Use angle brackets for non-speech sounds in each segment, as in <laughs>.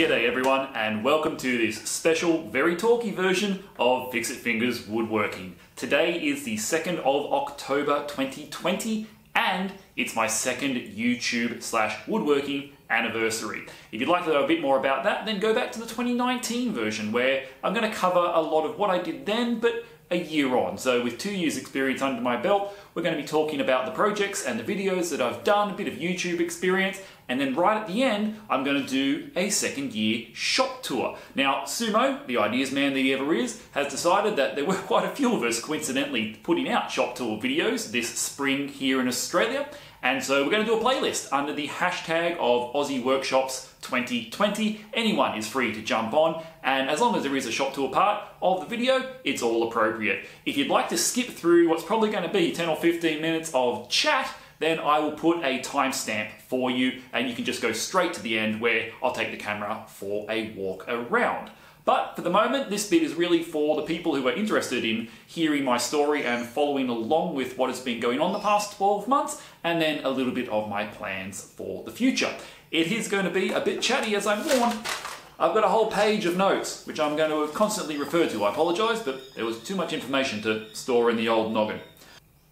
G'day everyone and welcome to this special, very talky version of Fixit Fingers Woodworking. Today is the 2nd of October 2020 and it's my second YouTube slash woodworking anniversary. If you'd like to know a bit more about that, then go back to the 2019 version where I'm going to cover a lot of what I did then, but a year on. So with two years experience under my belt, we're going to be talking about the projects and the videos that I've done, a bit of YouTube experience, and then right at the end, I'm going to do a second year shop tour. Now, Sumo, the ideas man that he ever is, has decided that there <laughs> were quite a few of us coincidentally putting out shop tour videos this spring here in Australia, and so we're going to do a playlist under the hashtag of Aussie Workshops 2020. Anyone is free to jump on, and as long as there is a shop tour part of the video, it's all appropriate. If you'd like to skip through what's probably going to be 10 or 15 minutes of chat, then I will put a timestamp for you, and you can just go straight to the end where I'll take the camera for a walk around. But for the moment, this bit is really for the people who are interested in hearing my story and following along with what has been going on the past 12 months, and then a little bit of my plans for the future. It is going to be a bit chatty as I'm warned. I've got a whole page of notes, which I'm going to constantly refer to. I apologise, but there was too much information to store in the old noggin.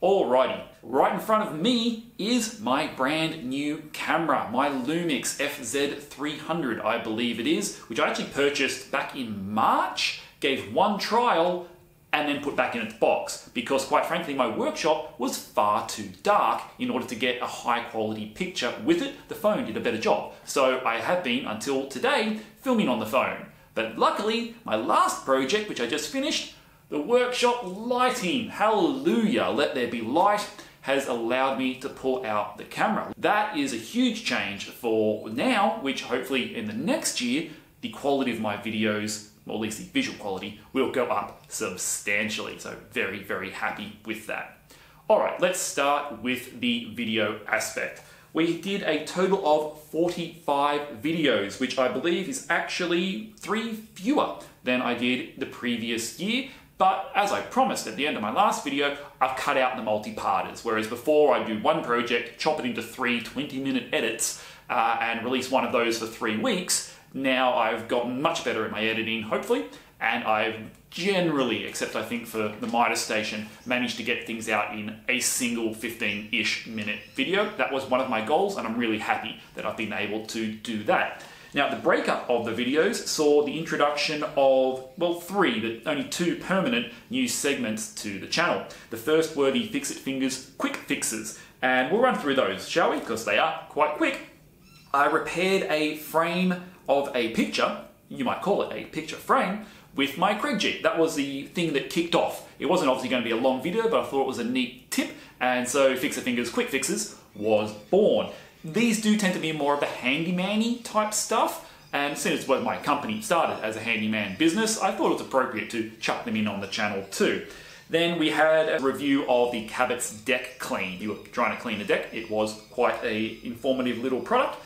Alrighty, right in front of me is my brand new camera, my Lumix FZ300, I believe it is, which I actually purchased back in March, gave one trial, and then put back in its box because, quite frankly, my workshop was far too dark in order to get a high quality picture with it. The phone did a better job. So I have been, until today, filming on the phone. But luckily, my last project, which I just finished, the workshop lighting, hallelujah, let there be light, has allowed me to pull out the camera. That is a huge change for now, which hopefully in the next year, the quality of my videos, or at least the visual quality, will go up substantially. So very, very happy with that. All right, let's start with the video aspect. We did a total of 45 videos, which I believe is actually three fewer than I did the previous year. But as I promised at the end of my last video, I've cut out the multi-parters, whereas before I'd do one project, chop it into three 20-minute edits, uh, and release one of those for three weeks. Now I've gotten much better at my editing, hopefully, and I've generally, except I think for the miter station, managed to get things out in a single 15-ish minute video. That was one of my goals, and I'm really happy that I've been able to do that. Now, the breakup of the videos saw the introduction of, well, three, but only two permanent new segments to the channel. The first were the Fixit Fingers quick fixes, and we'll run through those, shall we? Because they are quite quick. I repaired a frame of a picture, you might call it a picture frame, with my Kreg Jig. That was the thing that kicked off. It wasn't obviously going to be a long video, but I thought it was a neat tip, and so Fixit Fingers quick fixes was born. These do tend to be more of the handyman type stuff, and since well, my company started as a handyman business, I thought it was appropriate to chuck them in on the channel too. Then we had a review of the Cabot's deck clean. You were trying to clean the deck. It was quite a informative little product.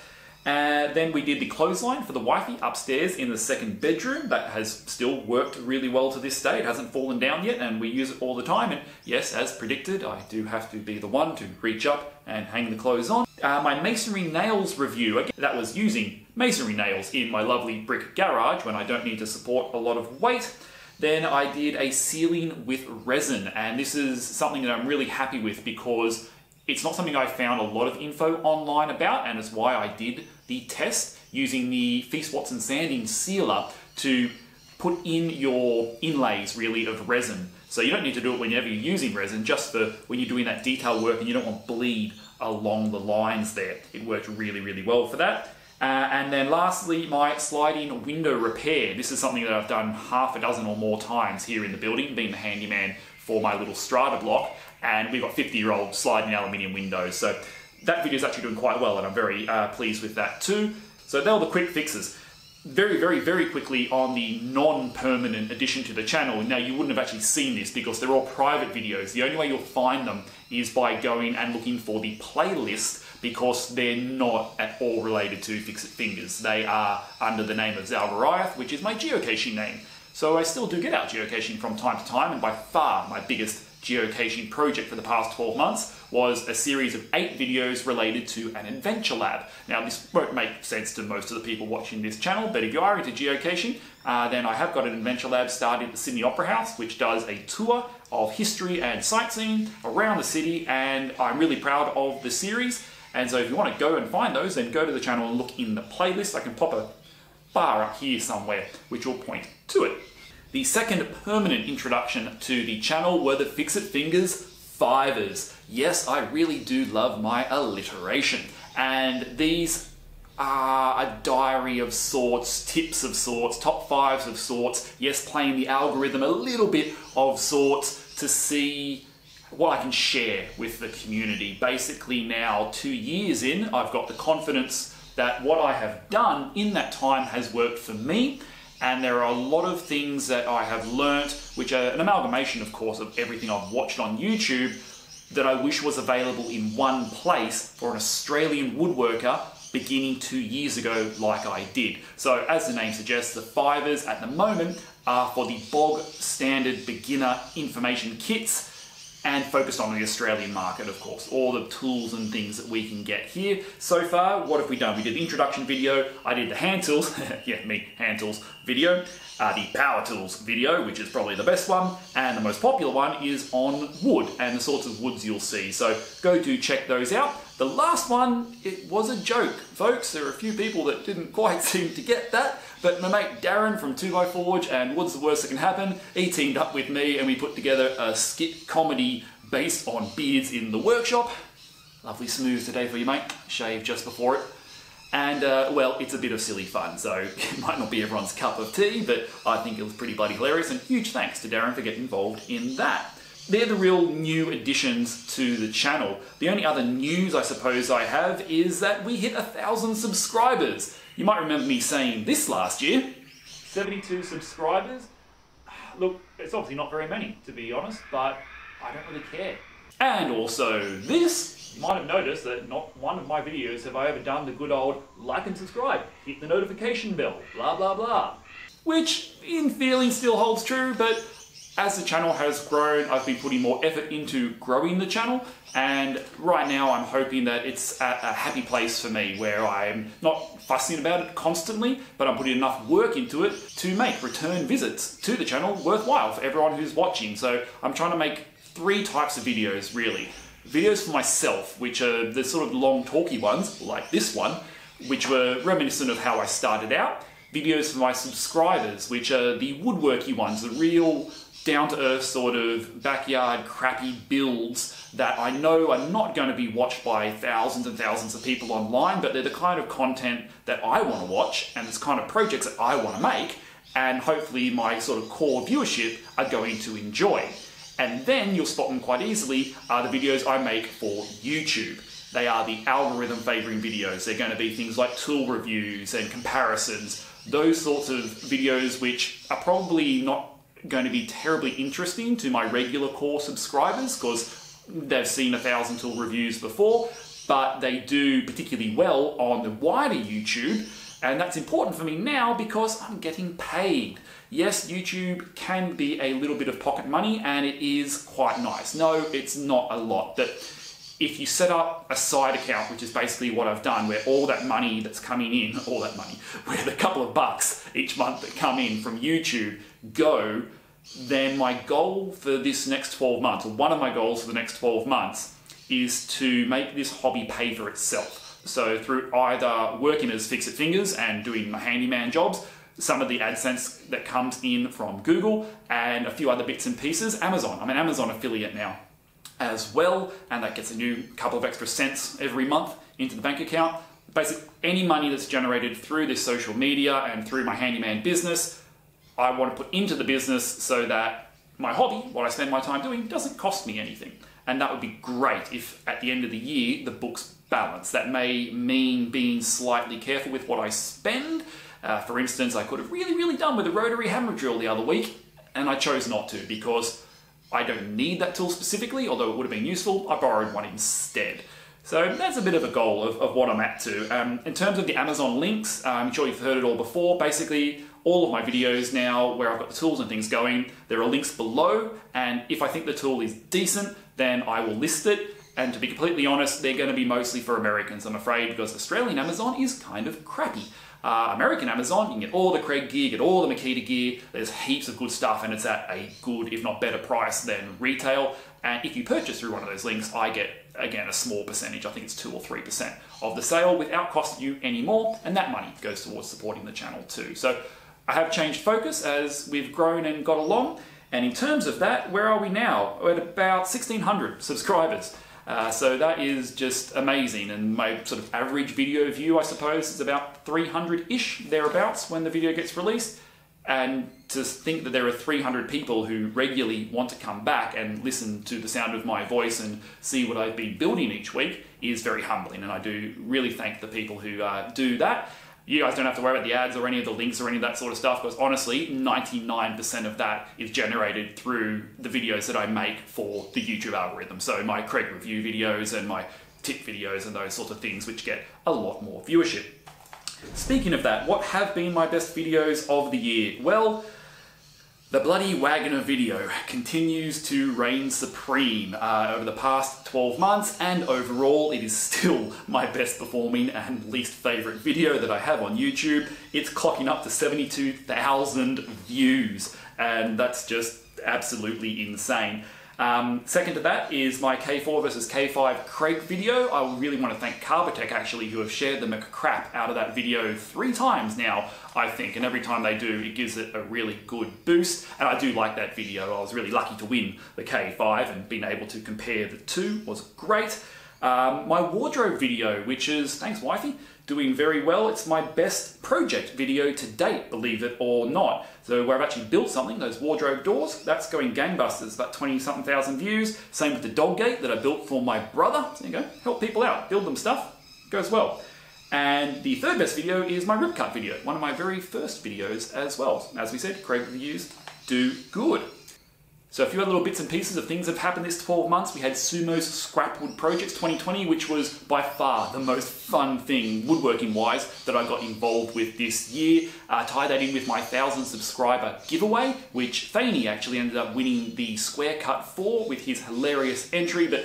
Uh, then we did the clothesline for the wifey upstairs in the second bedroom. That has still worked really well to this day. It hasn't fallen down yet, and we use it all the time. And yes, as predicted, I do have to be the one to reach up and hang the clothes on. Uh, my masonry nails review, that was using masonry nails in my lovely brick garage when I don't need to support a lot of weight. Then I did a sealing with resin, and this is something that I'm really happy with because it's not something I found a lot of info online about, and it's why I did the test using the Feast Watson sanding sealer to put in your inlays really of resin. So you don't need to do it whenever you're using resin, just for when you're doing that detail work and you don't want bleed along the lines there. It worked really, really well for that. Uh, and then lastly, my sliding window repair. This is something that I've done half a dozen or more times here in the building, being the handyman for my little strata block. And we've got 50 year old sliding aluminium windows. So that video is actually doing quite well and I'm very uh, pleased with that too. So they were the quick fixes. Very, very, very quickly on the non-permanent addition to the channel. Now you wouldn't have actually seen this because they're all private videos. The only way you'll find them is by going and looking for the playlist because they're not at all related to Fixit Fingers. They are under the name of Zalgariath, which is my geocaching name. So I still do get out geocaching from time to time, and by far my biggest geocaching project for the past 12 months was a series of eight videos related to an adventure lab. Now, this won't make sense to most of the people watching this channel, but if you are into geocaching, uh, then I have got an adventure lab started at the Sydney Opera House, which does a tour of history and sightseeing around the city, and I'm really proud of the series. And so if you want to go and find those, then go to the channel and look in the playlist. I can pop a bar up here somewhere, which will point to it. The second permanent introduction to the channel were the Fixit Fingers Fivers. Yes, I really do love my alliteration. And these are a diary of sorts, tips of sorts, top fives of sorts. Yes, playing the algorithm a little bit of sorts to see what I can share with the community. Basically, now two years in, I've got the confidence that what I have done in that time has worked for me and there are a lot of things that I have learnt, which are an amalgamation, of course, of everything I've watched on YouTube, that I wish was available in one place for an Australian woodworker beginning two years ago, like I did. So, as the name suggests, the fivers at the moment are for the bog standard beginner information kits and focused on the Australian market, of course, all the tools and things that we can get here. So far, what have we done? We did the introduction video, I did the hand tools, <laughs> yeah, me, hand tools video, uh, the power tools video, which is probably the best one, and the most popular one is on wood and the sorts of woods you'll see. So go do check those out. The last one, it was a joke, folks. There are a few people that didn't <laughs> quite seem to get that, but my mate Darren from 2 by Forge and What's the Worst That Can Happen, he teamed up with me and we put together a skit comedy based on beards in the workshop. Lovely smooth today for you, mate. Shave just before it. And, uh, well, it's a bit of silly fun, so <laughs> it might not be everyone's cup of tea, but I think it was pretty bloody hilarious, and huge thanks to Darren for getting involved in that. They're the real new additions to the channel. The only other news I suppose I have is that we hit a thousand subscribers. You might remember me saying this last year. 72 subscribers. Look, it's obviously not very many, to be honest, but I don't really care. And also this, you might have noticed that not one of my videos have I ever done the good old like and subscribe, hit the notification bell, blah blah blah. Which in feeling still holds true, but as the channel has grown, I've been putting more effort into growing the channel, and right now I'm hoping that it's at a happy place for me where I'm not fussing about it constantly, but I'm putting enough work into it to make return visits to the channel worthwhile for everyone who's watching. So I'm trying to make three types of videos really. Videos for myself, which are the sort of long talky ones, like this one, which were reminiscent of how I started out. Videos for my subscribers, which are the woodworky ones, the real down to earth sort of backyard crappy builds that I know are not going to be watched by thousands and thousands of people online, but they're the kind of content that I want to watch and this kind of projects that I want to make, and hopefully my sort of core viewership are going to enjoy. And then you'll spot them quite easily are the videos I make for YouTube. They are the algorithm favoring videos. They're going to be things like tool reviews and comparisons, those sorts of videos which are probably not going to be terribly interesting to my regular core subscribers because they've seen a thousand tool reviews before, but they do particularly well on the wider YouTube. And that's important for me now because I'm getting paid. Yes, YouTube can be a little bit of pocket money and it is quite nice. No, it's not a lot. That if you set up a side account, which is basically what I've done, where all that money that's coming in, all that money, <laughs> where the couple of bucks each month that come in from YouTube go, then my goal for this next 12 months, or one of my goals for the next 12 months, is to make this hobby pay for itself. So through either working as Fixit Fingers and doing my handyman jobs, some of the AdSense that comes in from Google, and a few other bits and pieces, Amazon. I'm an Amazon affiliate now as well, and that gets a new couple of extra cents every month into the bank account. Basically, any money that's generated through this social media and through my handyman business, I want to put into the business so that my hobby, what I spend my time doing, doesn't cost me anything. And that would be great if at the end of the year the books balance. That may mean being slightly careful with what I spend. Uh, for instance, I could have really, really done with a rotary hammer drill the other week, and I chose not to because I don't need that tool specifically, although it would have been useful. I borrowed one instead. So that's a bit of a goal of, of what I'm at to. Um, in terms of the Amazon links, I'm sure you've heard it all before. Basically, all of my videos now where I've got the tools and things going. There are links below, and if I think the tool is decent, then I will list it. And to be completely honest, they're going to be mostly for Americans, I'm afraid, because Australian Amazon is kind of crappy. Uh, American Amazon, you can get all the Kreg gear, get all the Makita gear. There's heaps of good stuff, and it's at a good, if not better, price than retail. And if you purchase through one of those links, I get again a small percentage. I think it's two or three percent of the sale without costing you any more, and that money goes towards supporting the channel too. So I have changed focus as we've grown and got along. And in terms of that, where are we now? We're at about 1,600 subscribers. Uh, so that is just amazing. And my sort of average video view, I suppose, is about 300-ish, thereabouts, when the video gets released. And to think that there are 300 people who regularly want to come back and listen to the sound of my voice and see what I've been building each week is very humbling. And I do really thank the people who uh, do that you guys don't have to worry about the ads or any of the links or any of that sort of stuff because honestly 99% of that is generated through the videos that i make for the youtube algorithm. So my Kreg review videos and my tip videos and those sorts of things which get a lot more viewership. Speaking of that what have been my best videos of the year? Well the bloody Wagoner video continues to reign supreme uh, over the past 12 months, and overall, it is still <laughs> my best performing and least favourite video that I have on YouTube. It's clocking up to 72,000 views, and that's just absolutely insane. Um, second to that is my K4 versus K5 Kreg video. I really want to thank Carbatec actually, who have shared the McCrap out of that video three times now, I think. And every time they do, it gives it a really good boost. And I do like that video. I was really lucky to win the K5 and being able to compare the two was great. Um, my wardrobe video, which is, thanks wifey, doing very well. It's my best project video to date, believe it or not. So where I've actually built something, those wardrobe doors, that's going gangbusters, about 20 something thousand views. Same with the dog gate that I built for my brother. So there you go, help people out, build them stuff, goes well. And the third best video is my rip cut video, one of my very first videos as well. As we said, Kreg reviews do good. So a few other little bits and pieces of things have happened this 12 months. We had Sumo's Scrapwood Projects 2020, which was by far the most fun thing, woodworking-wise, that I got involved with this year. Uh, tie that in with my 1,000 subscriber giveaway, which Thaney actually ended up winning the Square Cut for with his hilarious entry, but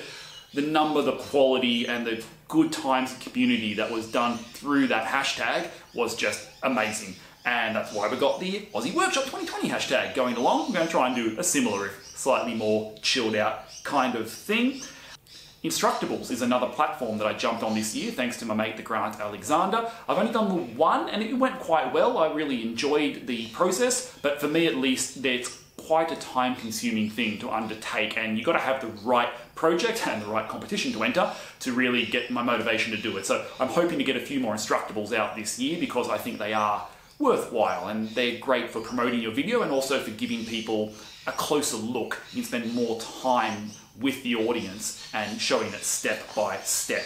the number, the quality, and the good times community that was done through that hashtag was just amazing. And that's why we got the Aussie Workshop 2020 hashtag going along. We're going to try and do a similar, if slightly more chilled out kind of thing. Instructables is another platform that I jumped on this year thanks to my mate the Grant Alexander. I've only done the one and it went quite well. I really enjoyed the process, but for me at least, it's quite a time consuming thing to undertake and you've got to have the right project and the right competition to enter to really get my motivation to do it. So I'm hoping to get a few more Instructables out this year because I think they are worthwhile and they're great for promoting your video and also for giving people a closer look. You spend more time with the audience and showing it step by step.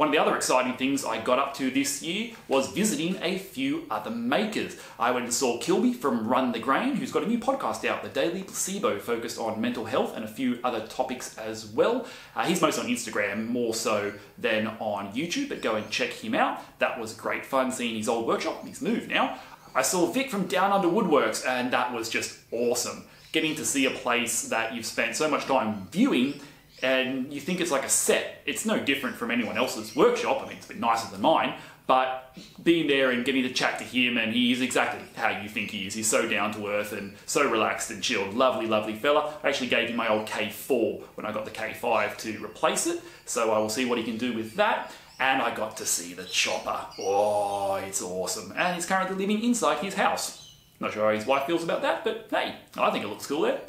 One of the other exciting things I got up to this year was visiting a few other makers. I went and saw Kilby from Run the Grain, who's got a new podcast out, The Daily Placebo, focused on mental health and a few other topics as well. Uh, he's most on Instagram more so than on YouTube, but go and check him out. That was great fun seeing his old workshop. He's moved now. I saw Vic from Down Under Woodworks, and that was just awesome. Getting to see a place that you've spent so much time viewing and you think it's like a set. It's no different from anyone else's workshop. I mean, it's a bit nicer than mine, but being there and getting to chat to him, and he is exactly how you think he is. He's so down to earth and so relaxed and chilled. Lovely, lovely fella. I actually gave him my old K4 when I got the K5 to replace it, so I will see what he can do with that. And I got to see the chopper. Oh, it's awesome. And he's currently living inside his house. Not sure how his wife feels about that, but hey, I think it looks cool there.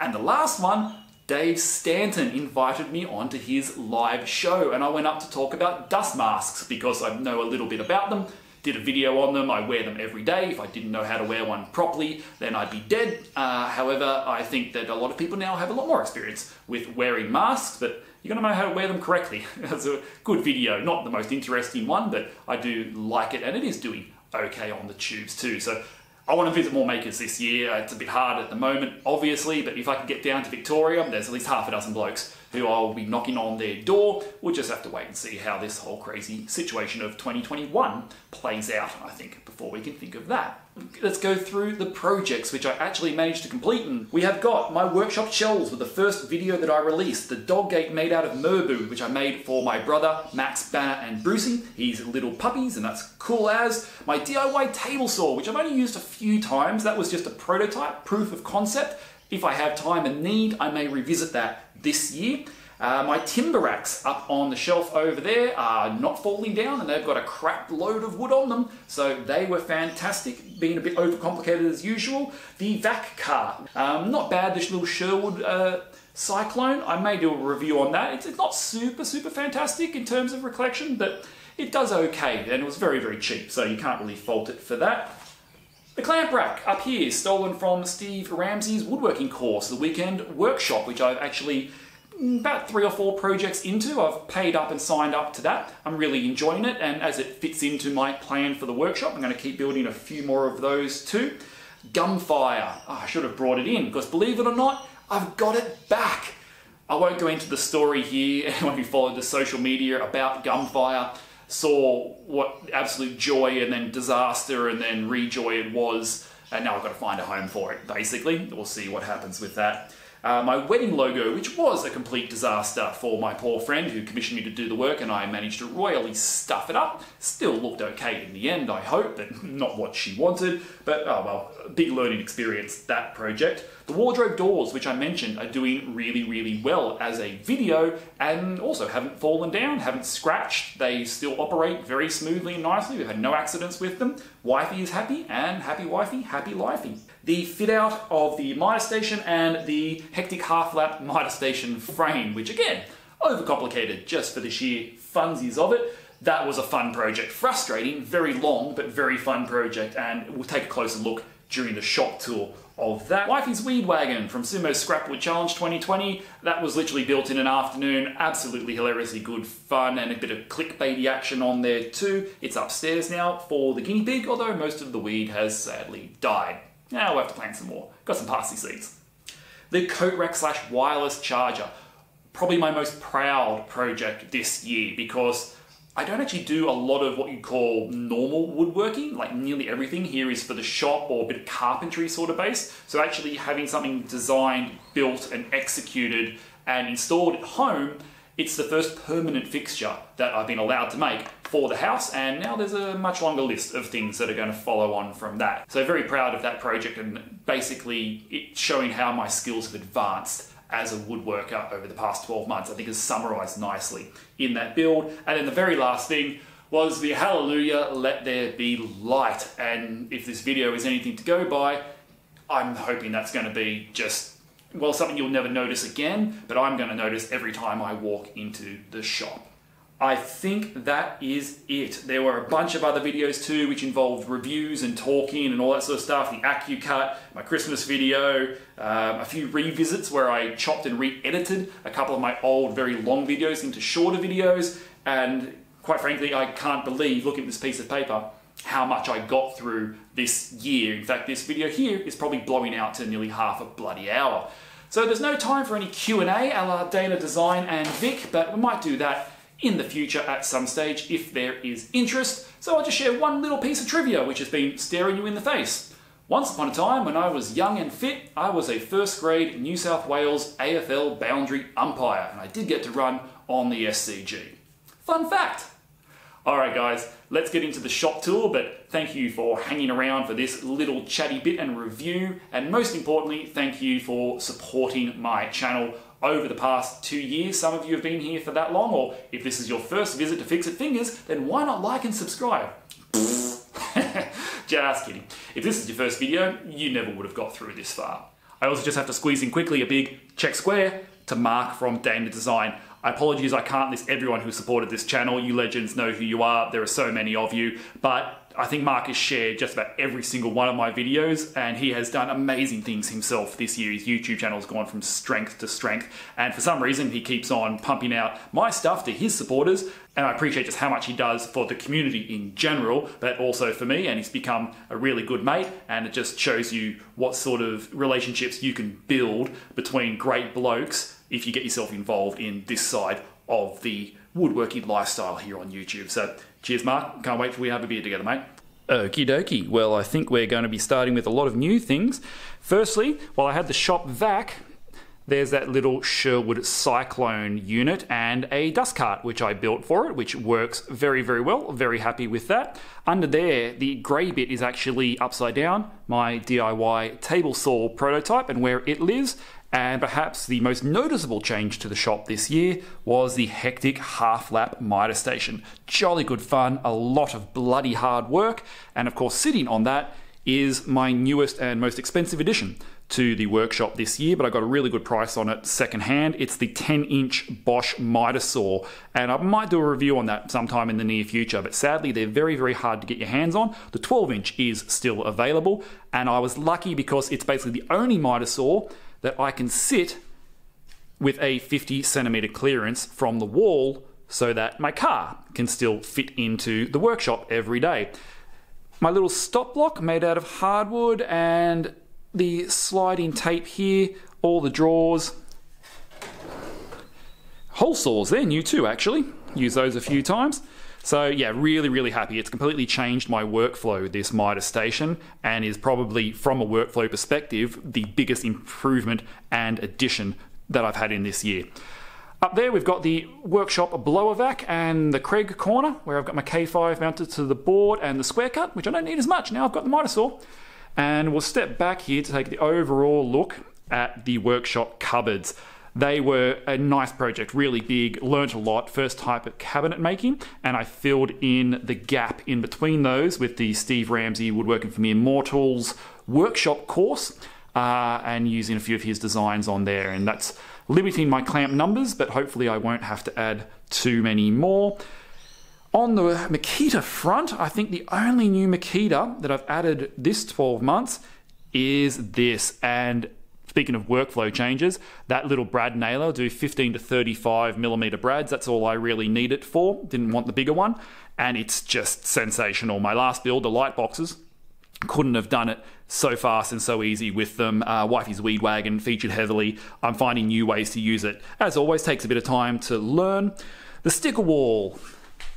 And the last one Dave Stanton invited me onto his live show, and I went up to talk about dust masks because I know a little bit about them. Did a video on them. I wear them every day. If I didn't know how to wear one properly, then I'd be dead. Uh, however, I think that a lot of people now have a lot more experience with wearing masks, but you gotta know how to wear them correctly. <laughs> it's a good video, not the most interesting one, but I do like it, and it is doing okay on the tubes too. So I want to visit more makers this year. It's a bit hard at the moment, obviously, but if I can get down to Victoria, there's at least half a dozen blokes who I'll be knocking on their door. We'll just have to wait and see how this whole crazy situation of 2021 plays out, I think, before we can think of that. Let's go through the projects which I actually managed to complete. And we have got my workshop shelves with the first video that I released, the dog gate made out of Merbau, which I made for my brother, Max, Banner, and Brucey. He's little puppies, and that's cool as. My DIY table saw, which I've only used a few times. That was just a prototype, proof of concept. If I have time and need, I may revisit that this year. Uh, my timber racks up on the shelf over there are not falling down and they've got a crap load of wood on them, so they were fantastic, being a bit overcomplicated as usual. The vac car, um, not bad, this little Sherwood uh, Cyclone, I may do a review on that. It's, it's not super, super fantastic in terms of recollection, but it does okay, and it was very, very cheap, so you can't really fault it for that. The clamp rack up here, stolen from Steve Ramsey's woodworking course, the weekend workshop, which I've actually mm, about three or four projects into. I've paid up and signed up to that. I'm really enjoying it, and as it fits into my plan for the workshop, I'm going to keep building a few more of those too. Gumfire. Oh, ah, I should have brought it in because believe it or not, I've got it back. I won't go into the story here. <laughs> Anyone who followed the social media about Gumfire saw what absolute joy and then disaster and then rejoy it was. And now I've got to find a home for it, basically. We'll see what happens with that. Uh, my wedding logo, which was a complete disaster for my poor friend who commissioned me to do the work, and I managed to royally stuff it up. Still looked okay in the end, I hope, but not what she wanted. But oh well, big learning experience, that project. The wardrobe doors, which I mentioned, are doing really, really well as a video and also haven't fallen down, haven't scratched. They still operate very smoothly and nicely. We've had no accidents with them. Wifey is happy, and happy wifey, happy lifey. The fit out of the miter station and the hectic half lap miter station frame, which again, overcomplicated just for the sheer funsies of it. That was a fun project. Frustrating, very long, but very fun project, and we'll take a closer look during the shop tour of that. Wifey's Weed Wagon from Sumo Scrapwood Challenge 2020. That was literally built in an afternoon. Absolutely hilariously good fun and a bit of clickbaity action on there too. It's upstairs now for the guinea pig, although most of the weed has sadly died. Now we'll have to plant some more. Got some parsley seeds. The coat rack slash wireless charger. Probably my most proud project this year because I don't actually do a lot of what you call normal woodworking. Like nearly everything here is for the shop or a bit of carpentry sort of base. So actually having something designed, built and executed and installed at home, it's the first permanent fixture that I've been allowed to make for the house and now there's a much longer list of things that are going to follow on from that. So very proud of that project and basically it showing how my skills have advanced as a woodworker over the past 12 months, I think is summarized nicely in that build. And then the very last thing was the Hallelujah, Let There Be Light. And if this video is anything to go by, I'm hoping that's going to be just, well, something you'll never notice again, but I'm going to notice every time I walk into the shop. I think that is it. There were a bunch of other videos too, which involved reviews and talking and all that sort of stuff. The AccuCut, my Christmas video, um, a few revisits where I chopped and re-edited a couple of my old, very long videos into shorter videos. And quite frankly, I can't believe, looking at this piece of paper, how much I got through this year. In fact, this video here is probably blowing out to nearly half a bloody hour. So there's no time for any Q&A a la Dana Design and Vic, but we might do that in the future at some stage if there is interest. So I'll just share one little piece of trivia which has been staring you in the face. Once upon a time, when I was young and fit, I was a first grade New South Wales AFL boundary umpire, and I did get to run on the SCG. Fun fact! Alright guys, let's get into the shop tour, but thank you for hanging around for this little chatty bit and review, and most importantly, thank you for supporting my channel over the past two years. Some of you have been here for that long, or if this is your first visit to Fixit Fingers, then why not like and subscribe? <laughs> just kidding. If this is your first video, you never would have got through this far. I also just have to squeeze in quickly a big check square to Mark from Dana Design. I apologize I can't list everyone who supported this channel. You legends know who you are. There are so many of you. But I think Mark has shared just about every single one of my videos and he has done amazing things himself this year. His YouTube channel has gone from strength to strength and for some reason he keeps on pumping out my stuff to his supporters and I appreciate just how much he does for the community in general, but also for me and he's become a really good mate and it just shows you what sort of relationships you can build between great blokes if you get yourself involved in this side of the woodworking lifestyle here on YouTube. So cheers, Mark. Can't wait till we have a beer together, mate. Okie dokie. Well, I think we're going to be starting with a lot of new things. Firstly, while I had the shop vac, there's that little Sherwood Cyclone unit and a dust cart which I built for it, which works very, very well. Very happy with that. Under there, the grey bit is actually upside down, my DIY table saw prototype and where it lives. And perhaps the most noticeable change to the shop this year was the hectic half lap miter station. Jolly good fun, a lot of bloody hard work, and of course, sitting on that is my newest and most expensive addition to the workshop this year, but I got a really good price on it secondhand. It's the 10 inch Bosch miter saw, and I might do a review on that sometime in the near future, but sadly, they're very, very hard to get your hands on. The 12 inch is still available, and I was lucky because it's basically the only miter saw that I can sit with a 50 centimeter clearance from the wall so that my car can still fit into the workshop every day. My little stop block made out of hardwood and the sliding tape here, all the drawers. Hole saws, they're new too actually. Use those a few times. So yeah, really, really happy. It's completely changed my workflow, this miter station, and is probably, from a workflow perspective, the biggest improvement and addition that I've had in this year. Up there, we've got the workshop blower vac and the Kreg corner, where I've got my K5 mounted to the board and the square cut, which I don't need as much now I've got the miter saw. And we'll step back here to take the overall look at the workshop cupboards. They were a nice project, really big, learnt a lot, first type of cabinet making, and I filled in the gap in between those with the Steve Ramsey Woodworking for Mere Mortals workshop course uh, and using a few of his designs on there. And that's limiting my clamp numbers, but hopefully I won't have to add too many more. On the Makita front, I think the only new Makita that I've added this 12 months is this. And speaking of workflow changes, that little brad nailer do 15 to 35 millimeter brads. That's all I really need it for. Didn't want the bigger one. And it's just sensational. My last build, the light boxes, couldn't have done it so fast and so easy with them. Uh, Wifey's Weed Wagon featured heavily. I'm finding new ways to use it. As always, takes a bit of time to learn. The sticker wall.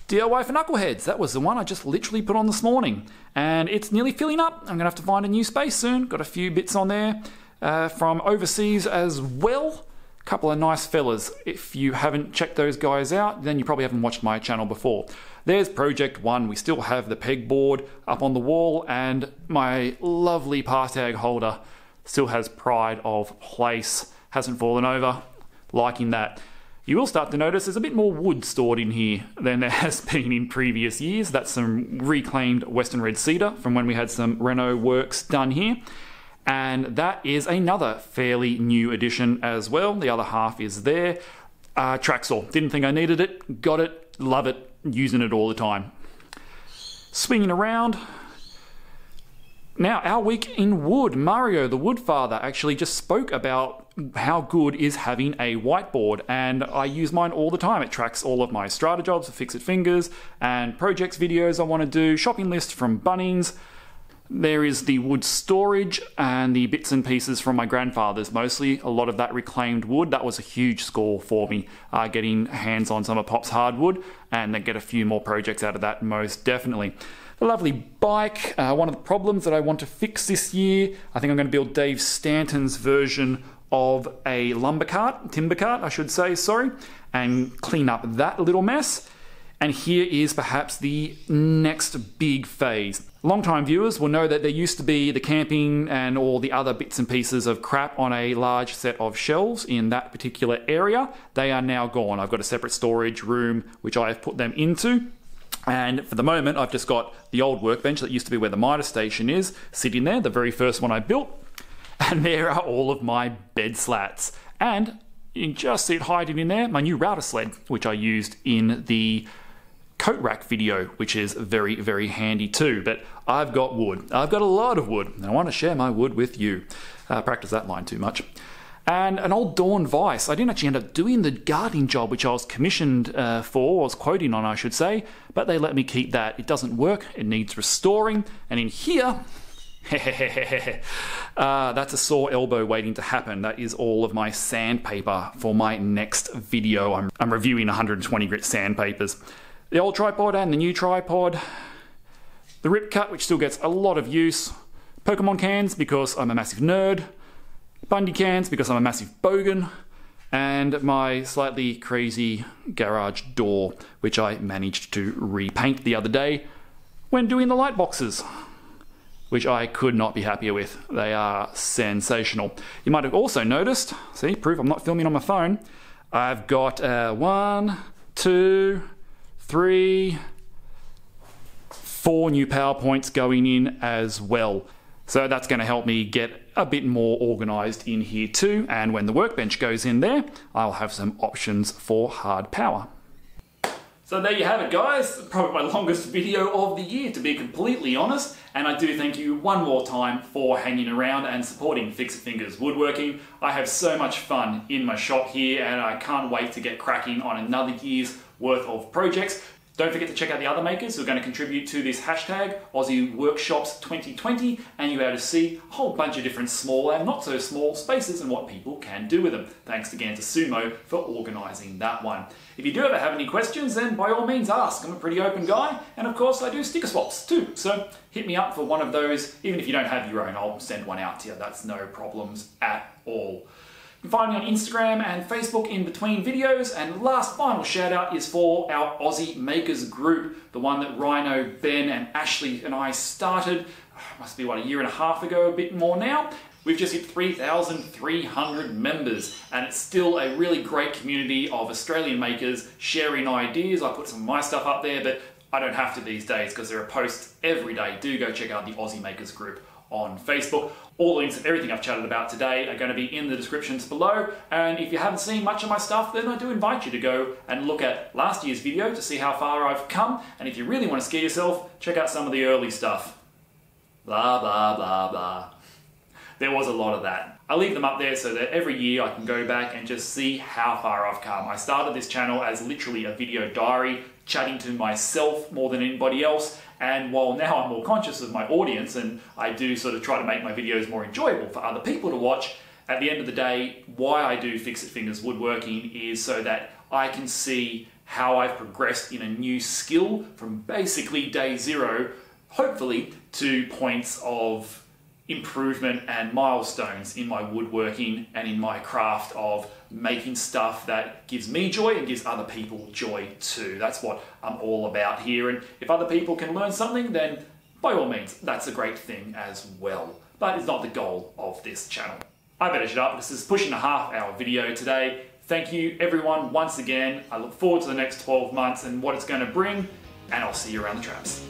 DIY for Knuckleheads. That was the one I just literally put on this morning. And it's nearly filling up. I'm going to have to find a new space soon. Got a few bits on there uh, from overseas as well. A couple of nice fellas. If you haven't checked those guys out, then you probably haven't watched my channel before. There's Project One. We still have the pegboard up on the wall, and my lovely Partag holder still has pride of place. Hasn't fallen over. Liking that. You will start to notice there's a bit more wood stored in here than there <laughs> has been in previous years. That's some reclaimed Western Red Cedar from when we had some Reno works done here. And that is another fairly new addition as well. The other half is there. Uh. Didn't think I needed it. Got it. Love it. Using it all the time. Swinging around, now, our week in wood, Mario, the Woodfather, actually just spoke about how good is having a whiteboard, and I use mine all the time. It tracks all of my strata jobs, Fixit Fingers, and projects videos I want to do, shopping list from Bunnings. There is the wood storage and the bits and pieces from my grandfather's, mostly a lot of that reclaimed wood. That was a huge score for me, uh, getting hands on some of Pop's hardwood, and then get a few more projects out of that, most definitely. A lovely bike. Uh, one of the problems that I want to fix this year, I think I'm going to build Dave Stanton's version of a lumber cart, timber cart, I should say, sorry, and clean up that little mess. And here is perhaps the next big phase. Long-time viewers will know that there used to be the camping and all the other bits and pieces of crap on a large set of shelves in that particular area. They are now gone. I've got a separate storage room which I have put them into. And for the moment, I've just got the old workbench that used to be where the miter station is sitting there, the very first one I built. <laughs> And there are all of my bed slats. And you can just see it hiding in there, my new router sled, which I used in the coat rack video, which is very, very handy too. But I've got wood. I've got a lot of wood, and I want to share my wood with you. Uh, practice that line too much and an old Dawn Vice. I didn't actually end up doing the gardening job which I was commissioned uh, for, or was quoting on, I should say, but they let me keep that. It doesn't work, it needs restoring, and in here, <laughs> uh, that's a sore elbow waiting to happen. That is all of my sandpaper for my next video. I'm, I'm reviewing 120 grit sandpapers. The old tripod and the new tripod. The rip cut, which still gets a lot of use. Pokemon cans, because I'm a massive nerd. Bundy cans, because I'm a massive bogan. And my slightly crazy garage door, which I managed to repaint the other day when doing the light boxes which I could not be happier with. They are sensational. You might have also noticed, see, proof I'm not filming on my phone. I've got uh, one, two, three, four new PowerPoints going in as well. So that's going to help me get a bit more organized in here too. And when the workbench goes in there, I'll have some options for hard power. So there you have it guys, probably my longest video of the year to be completely honest, and I do thank you one more time for hanging around and supporting Fix Fingers Woodworking. I have so much fun in my shop here and I can't wait to get cracking on another year's worth of projects. Don't forget to check out the other makers who are going to contribute to this hashtag, Aussie Workshops 2020, and you'll be able to see a whole bunch of different small and not so small spaces and what people can do with them. Thanks again to Sumo for organising that one. If you do ever have any questions, then by all means ask. I'm a pretty open guy, and of course I do sticker swaps too, so hit me up for one of those. Even if you don't have your own, I'll send one out to you. That's no problems at all. Can find me on Instagram and Facebook in between videos. And last final shout out is for our Aussie Makers group, the one that Rhino, Ben, and Ashley and I started. Uh, must be what a year and a half ago, a bit more now. We've just hit 3,300 members, and it's still a really great community of Australian makers sharing ideas. I put some of my stuff up there, but I don't have to these days because there are posts every day. Do go check out the Aussie Makers group on Facebook. All the links of everything I've chatted about today are going to be in the descriptions below. And if you haven't seen much of my stuff, then I do invite you to go and look at last year's video to see how far I've come. And if you really want to scare yourself, check out some of the early stuff. Blah, blah, blah, blah. There was a lot of that. I leave them up there so that every year I can go back and just see how far I've come. I started this channel as literally a video diary, chatting to myself more than anybody else, and while now I'm more conscious of my audience and I do sort of try to make my videos more enjoyable for other people to watch, at the end of the day, why I do Fixit Fingers Woodworking is so that I can see how I've progressed in a new skill from basically day zero, hopefully, to points of improvement and milestones in my woodworking and in my craft of making stuff that gives me joy and gives other people joy too. That's what I'm all about here. And if other people can learn something, then by all means, that's a great thing as well. But it's not the goal of this channel. I better shut up. This is pushing a half hour video today. Thank you everyone once again. I look forward to the next 12 months and what it's going to bring, and I'll see you around the traps.